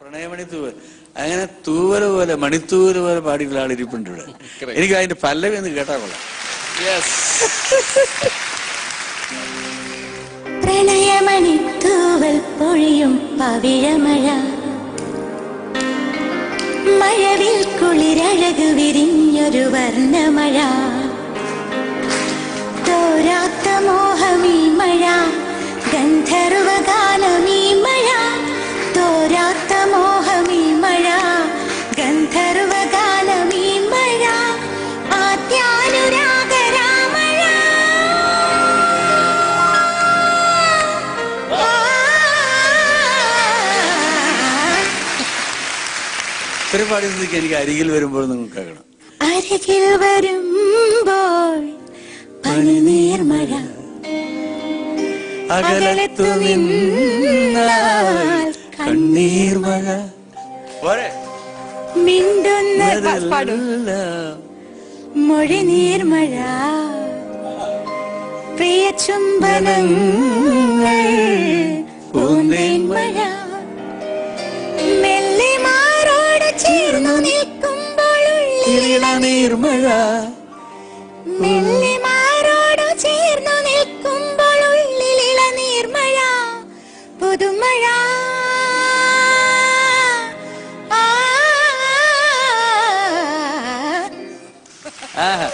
പ്രണയമണി തൂവൽ അങ്ങനെ തൂവൽ പോലെ മണിത്തൂവൽ പോലെ പാടിയിട്ടുള്ള ആൾ ഇരിപ്പുണ്ട് ഇവിടെ എനിക്ക് അതിന്റെ പല്ലവി എന്ന് കേട്ടാ കൊള്ളാം. പ്രണയമണിത്തൂവൽ പൊഴിയും പവിഴമഴ മഴവിൽ കുളിരഴകു വിരിഞ്ഞൊരു വർണമഴ. ഇത്ര പാടിയതൊക്കെ എനിക്ക് അരികിൽ വരുമ്പോൾ നിങ്ങൾ കേൾക്കണം. അരികിൽ വരുമ്പോൾ പനിനീർമഴ അകലത്തു നിന്നാൽ കണ്ണീർ മഴ. പോരെ. മിണ്ടുന്ന അതെല്ലാം മൊഴിനീർമഴ പ്രിയ ചുംബനങ്ങൾ ഉള്ളിൽ നീർമഴ. മാറോട് ചേർന്നു നിൽക്കുമ്പോൾ ഉള്ളിൽ ഇളനീർമഴ പുതുമഴ. ആഹാ.